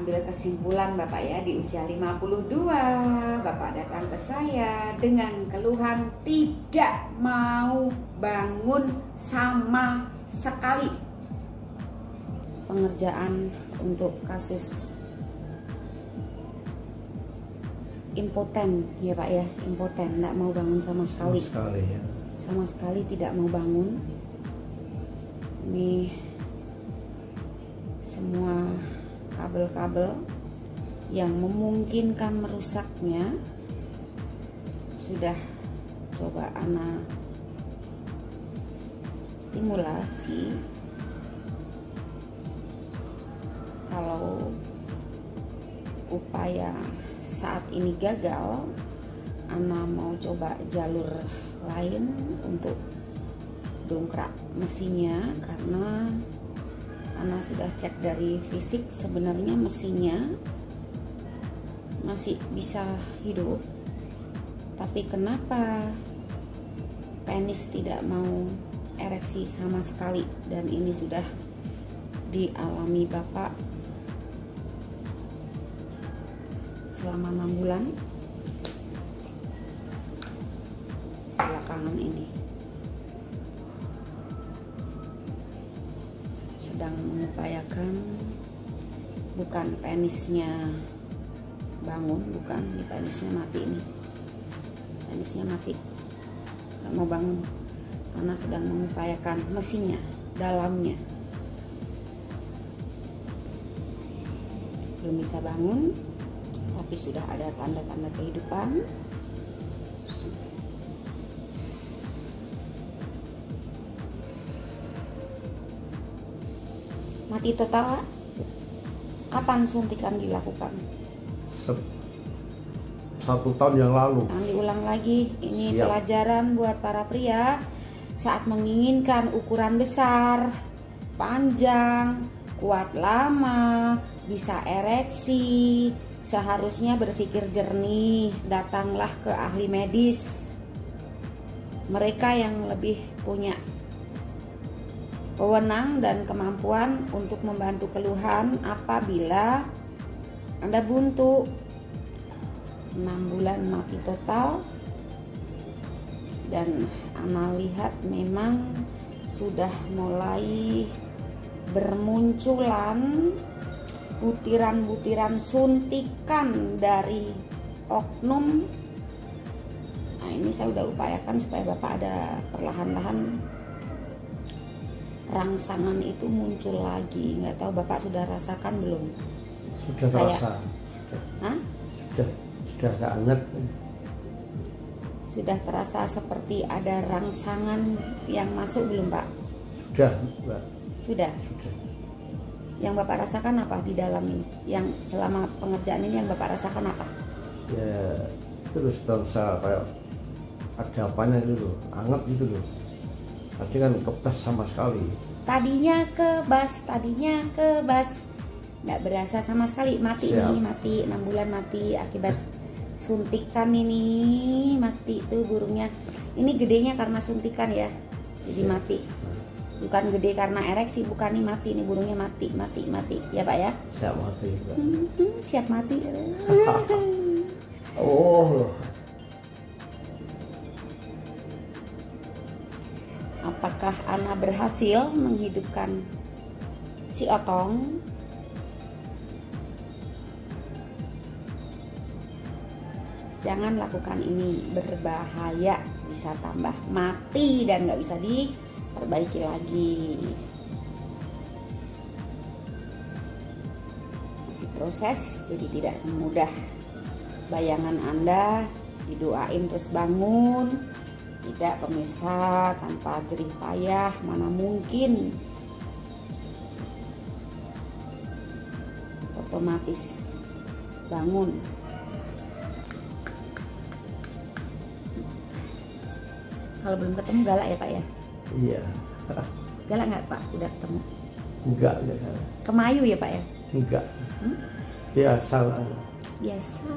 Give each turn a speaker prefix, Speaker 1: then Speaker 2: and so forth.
Speaker 1: ambil kesimpulan Bapak ya. Di usia 52 Bapak datang ke saya dengan keluhan tidak mau bangun sama sekali. Pengerjaan untuk kasus impoten ya Pak ya. Impoten tidak mau bangun sama sekali.
Speaker 2: Sekali ya.
Speaker 1: Sama sekali tidak mau bangun. Ini semua kabel-kabel yang memungkinkan merusaknya sudah coba Ana stimulasi. Kalau upaya saat ini gagal Ana mau coba jalur lain untuk dongkrak mesinnya karena Ana sudah cek dari fisik sebenarnya mesinnya masih bisa hidup tapi kenapa penis tidak mau ereksi sama sekali? Dan ini sudah dialami bapak selama enam bulan belakangan ini sedang mengupayakan bukan penisnya bangun bukan ini penisnya mati ini. Penisnya mati. Nggak mau bangun. Karena sedang mengupayakan mesinnya dalamnya. Belum bisa bangun tapi sudah ada tanda-tanda kehidupan mati total kapan suntikan dilakukan?
Speaker 2: Satu tahun yang lalu.
Speaker 1: Jangan diulang lagi ini
Speaker 2: Siap.
Speaker 1: pelajaran buat para pria saat menginginkan ukuran besar panjang kuat lama bisa ereksi seharusnya berpikir jernih datanglah ke ahli medis. Mereka yang lebih punya wewenang dan kemampuan untuk membantu keluhan apabila Anda buntu. 6 bulan mati total. Dan Ana lihat memang sudah mulai bermunculan butiran-butiran suntikan dari oknum. Nah ini saya udah upayakan supaya Bapak ada perlahan-lahan rangsangan itu muncul lagi. Nggak tahu bapak sudah rasakan belum?
Speaker 2: Sudah
Speaker 1: Kayak-
Speaker 2: terasa.
Speaker 1: Hah?
Speaker 2: sudah sudah agak anget
Speaker 1: sudah terasa seperti ada rangsangan yang masuk belum pak?
Speaker 2: Sudah mbak.
Speaker 1: Sudah?
Speaker 2: Sudah.
Speaker 1: Yang bapak rasakan apa di dalam ini? Yang selama pengerjaan ini yang bapak rasakan apa?
Speaker 2: Ya terus bangsa kayak ada apanya loh anget gitu loh tadi kan kebas sama sekali.
Speaker 1: Tadinya kebas tadinya kebas nggak berasa sama sekali. Mati
Speaker 2: Siap.
Speaker 1: nih mati. Enam bulan mati akibat suntikan ini. Mati tuh burungnya. Ini gedenya karena suntikan ya. Jadi
Speaker 2: Siap.
Speaker 1: mati. Bukan gede karena ereksi bukan nih mati. Nih burungnya mati mati mati. Ya pak ya?
Speaker 2: Siap mati.
Speaker 1: Hmm, hmm, siap mati.
Speaker 2: Oh
Speaker 1: apakah Ana berhasil menghidupkan si Otong? Jangan lakukan ini. Berbahaya. Bisa tambah mati dan nggak bisa diperbaiki lagi. Masih proses jadi tidak semudah. Bayangan anda didoain terus bangun tidak pemirsa tanpa jerih payah mana mungkin. Otomatis bangun. Kalau belum ketemu galak ya pak ya?
Speaker 2: Iya.
Speaker 1: Galak nggak pak udah ketemu?
Speaker 2: Enggak enggak
Speaker 1: kemayu ya pak ya?
Speaker 2: Enggak.
Speaker 1: Hmm?
Speaker 2: biasa lah.
Speaker 1: Biasa